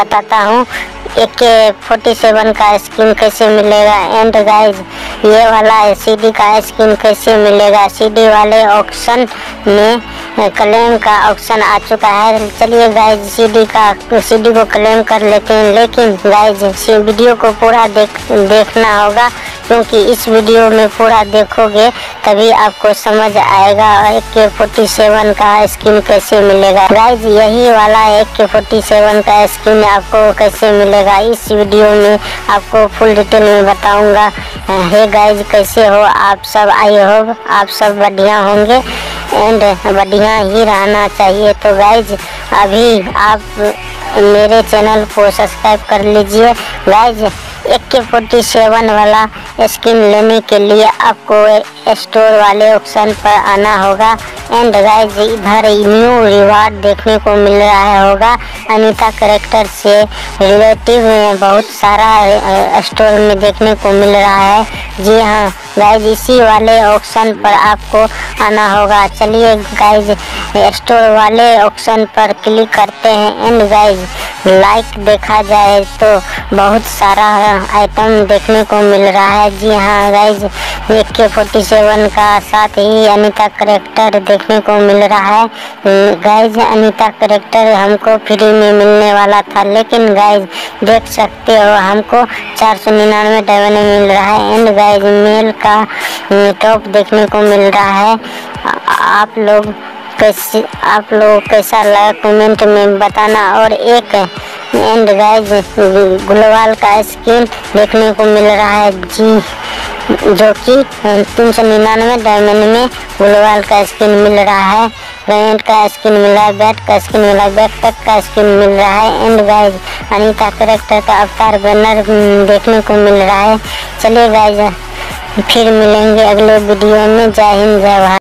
बताता हूँ एक फोर्टी सेवन का स्किन कैसे मिलेगा? एंड गाइज़ ये वाला सीडी का स्किन कैसे मिलेगा? सीडी वाले ऑप्शन में क्लेम का ऑप्शन आ चुका है। चलिए गाइज़ सीडी का सीडी को क्लेम कर लेते हैं। लेकिन गाइज़ वीडियो को पूरा देख, देखना होगा। क्योंकि इस वीडियो में पूरा देखोगे, तभी आपको समझ आएगा एक के फोर्टी सेवन का स्किन कैसे मिलेगा। गाइज़ यही वाला एक के फोर्टी सेवन का स्किन आपको कैसे मिलेगा, इस वीडियो में आपको फुल डिटेल में बताऊँगा। हे गाइज़ कैसे हो आप सब? आई होप आप सब बढ़िया होंगे एंड बढ़िया ही रहना चाहिए। तो गाइज़ अभी आप मेरे चैनल को सब्सक्राइब कर लीजिए। गाइज़ एक फोर्टी सेवन वाला स्किन लेने के लिए आपको स्टोर वाले ऑप्शन पर आना होगा। एंड गाइज़ इधर न्यू रिवार्ड देखने को मिल रहा होगा। अनीता करेक्टर से रिलेटिव बहुत सारा स्टोर में देखने को मिल रहा है। जी हाँ गाइज़ इसी वाले ऑप्शन पर आपको आना होगा। चलिए गाइज़ स्टोर वाले ऑप्शन पर क्लिक करते हैं। एंड गाइज़ लाइक देखा जाए तो बहुत सारा आइटम देखने को मिल रहा है। जी हाँ गाइज़ एक के फोर्टी सेवन का साथ ही अनीता करेक्टर देखने को मिल रहा है। गाइज़ अनीता करेक्टर हमको फ्री में मिलने वाला था, लेकिन गाइज़ देख सकते हो, हमको चार सौ निन्यानवे में मिल रहा है। एंड गाइज़ मेल का टॉप देखने को मिल रहा है। आप लोग कैसे आप लोग कैसा लगा कमेंट में बताना? और एक एंड गाइज़ ग्लोबल का स्किन देखने को मिल रहा है जी, जो कि तीन सौ निन्यानवे डायमंड में ग्लोबल का स्किन मिल रहा है। पेंट का स्किन मिल रहा है बैट का स्किन मिल रहा है बैक पैक का स्किन मिल रहा है। एंड गाइज़ अनीता करेक्टर का अवतार बैनर देखने को मिल रहा है। चलिए गाइज़ फिर मिलेंगे अगले वीडियो में। जय हिंद, जय भारत।